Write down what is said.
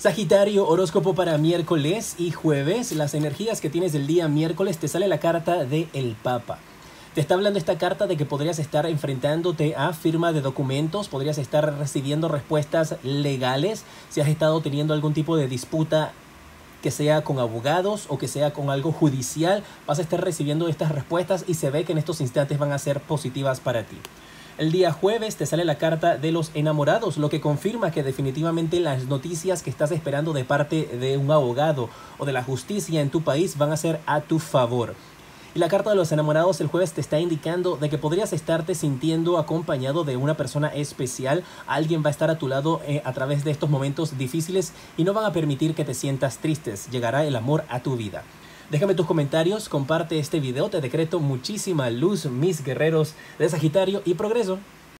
Sagitario, horóscopo para miércoles y jueves. Las energías que tienes del día miércoles te sale la carta de el Papa. Te está hablando esta carta de que podrías estar enfrentándote a firma de documentos, podrías estar recibiendo respuestas legales si has estado teniendo algún tipo de disputa que sea con abogados o que sea con algo judicial, vas a estar recibiendo estas respuestas y se ve que en estos instantes van a ser positivas para ti. El día jueves te sale la carta de los enamorados, lo que confirma que definitivamente las noticias que estás esperando de parte de un abogado o de la justicia en tu país van a ser a tu favor. Y la carta de los enamorados el jueves te está indicando de que podrías estarte sintiendo acompañado de una persona especial. Alguien va a estar a tu lado eh, a través de estos momentos difíciles y no van a permitir que te sientas tristes. Llegará el amor a tu vida. Déjame tus comentarios, comparte este video, te decreto muchísima luz, mis guerreros de Sagitario y progreso.